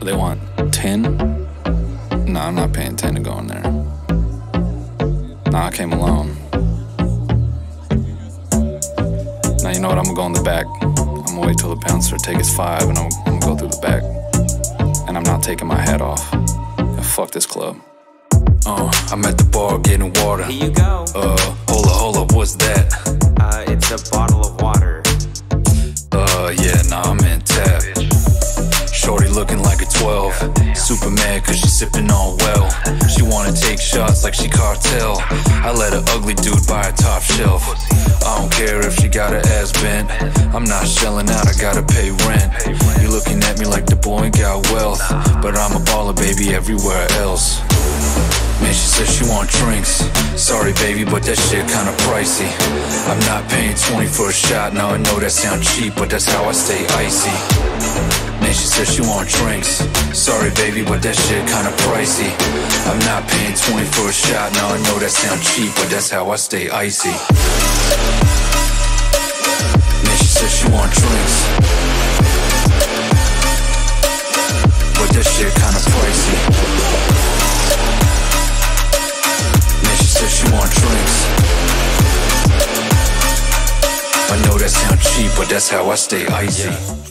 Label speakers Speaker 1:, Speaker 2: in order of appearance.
Speaker 1: They want 10? No, I'm not paying 10 to go in there. Nah, I came alone. Now, you know what? I'm gonna go in the back. I'm gonna wait till the bouncer takes five and I'm, I'm gonna go through the back. And I'm not taking my hat off. And fuck this club. Uh, I'm at the bar getting water.
Speaker 2: Here you go.
Speaker 1: Uh, hold up, hold up, what's that?
Speaker 2: Uh, it's a bottle of water.
Speaker 1: Uh, yeah, nah, I'm in looking like a 12. Super mad cause she sipping on well. She wanna take shots like she cartel. I let an ugly dude buy a top shelf. I don't care if she got her ass bent. I'm not shelling out, I gotta pay rent. You looking at me like the boy got wealth. But I'm a baller, baby, everywhere else. Man, she said she want drinks. Sorry, baby, but that shit kinda pricey. I'm not paying 20 for a shot. Now I know that sounds cheap, but that's how I stay icy. Said she want drinks. Sorry, baby, but that shit kinda pricey. I'm not paying 20 for a shot. Now I know that sounds cheap, but that's how I stay icy. Man, she said she want drinks. But that shit kinda pricey. Man, she said she want drinks. I know that sound cheap, but that's how I stay icy.